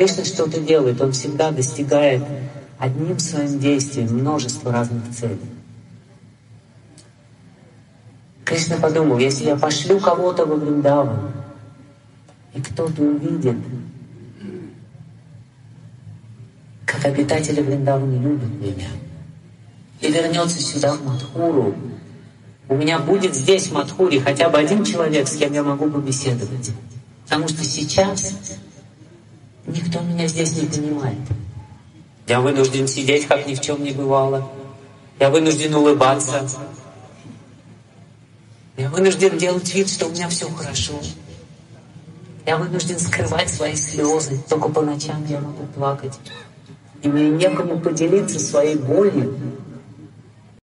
Кришна что-то делает, он всегда достигает одним своим действием множество разных целей. Кришна подумал, если я пошлю кого-то во Вриндаван, и кто-то увидит, как обитатели Вриндавана любят меня, и вернется сюда, в Мадхуру, у меня будет здесь, в Мадхуре, хотя бы один человек, с кем я могу побеседовать. Потому что сейчас никто меня здесь не понимает. Я вынужден сидеть, как ни в чем не бывало. Я вынужден улыбаться. Я вынужден делать вид, что у меня все хорошо. Я вынужден скрывать свои слезы. Только по ночам я могу плакать. И мне некому поделиться своей болью.